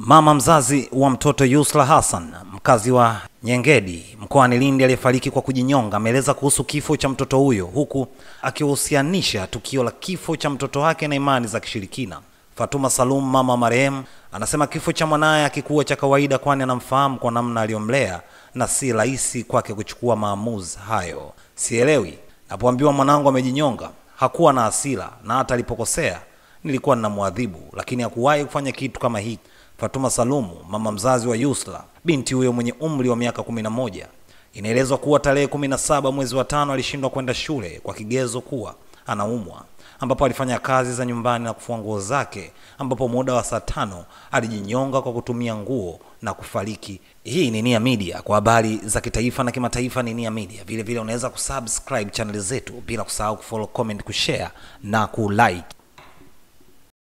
Mama mzazi wa mtoto Yusra Hassan mkazi wa Nyengedi mkoani Lindi aliyefariki kwa kujinyonga ameeleza kuhusu kifo cha mtoto huyo huku akihusianisha tukio la kifo cha mtoto wake na imani za kishirikina. Fatuma Salum mama marehemu anasema kifo cha mwanaye akikuwa cha kawaida, kwani anamfahamu kwa namna aliyomlea na si rahisi kwake kuchukua maamuzi hayo. Sielewi, napoambiwa mwanangu amejinyonga hakuwa na hasira, na hata alipokosea nilikuwa ninamwadhibu, lakini hakuwahi kufanya kitu kama hiki. Fatuma Salumu, mama mzazi wa yusla binti huyo mwenye umri wa miaka kumi na moja, inaelezwa kuwa tarehe kumi na saba mwezi wa tano alishindwa kwenda shule kwa kigezo kuwa anaumwa, ambapo alifanya kazi za nyumbani na kufua nguo zake, ambapo muda wa saa tano alijinyonga kwa kutumia nguo na kufariki. Hii ni Nia Media kwa habari za kitaifa na kimataifa. Ni Nia Media. Vile vile unaweza kusubscribe channel zetu bila kusahau kufollow, comment, kushare na kulike.